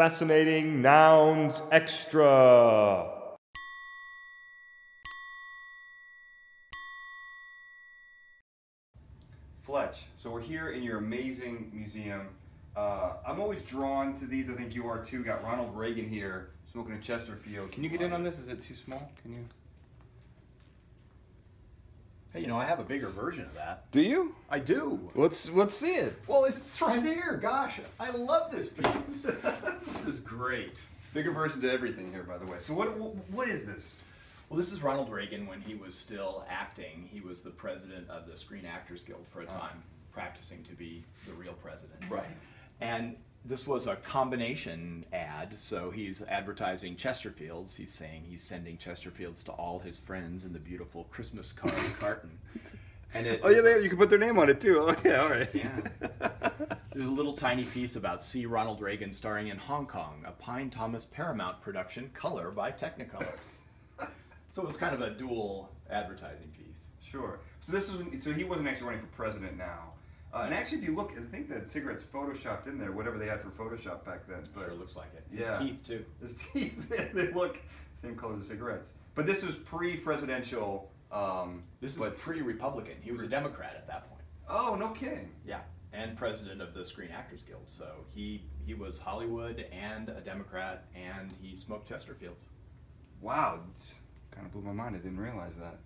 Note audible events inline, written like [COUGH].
Fascinating Nouns Extra. Fletch, so we're here in your amazing museum. Uh, I'm always drawn to these. I think you are too. Got Ronald Reagan here smoking a Chesterfield. Can you get in on this? Is it too small? Can you? Hey, you know, I have a bigger version of that. Do you? I do. Let's let's see it. Well, it's right here. Gosh, I love this piece. [LAUGHS] this is great. Bigger version to everything here, by the way. So what what is this? Well, this is Ronald Reagan when he was still acting. He was the president of the Screen Actors Guild for a ah. time, practicing to be the real president. Right. And this was a combination ad, so he's advertising Chesterfields. He's saying he's sending Chesterfields to all his friends in the beautiful Christmas card [LAUGHS] carton. And it, Oh yeah, they, you can put their name on it too. [LAUGHS] Oh yeah, all right. Yeah. There's a little tiny piece about C. Ronald Reagan starring in Hong Kong, a Pine Thomas Paramount production, color by Technicolor. [LAUGHS] so it was kind of a dual advertising piece. Sure. So this is so he wasn't actually running for president now. Uh, and actually, if you look, I think that cigarette's photoshopped in there, whatever they had for Photoshop back then. But Sure looks like it. Yeah. [LAUGHS] His teeth [LAUGHS] too. His teeth, they look same color as cigarettes. But this is pre-presidential. Um, This is pre-Republican. He was a Democrat at that point. Oh, no kidding. Yeah, and president of the Screen Actors Guild. So he he was Hollywood and a Democrat, and he smoked Chesterfields. Wow, kind of blew my mind. I didn't realize that.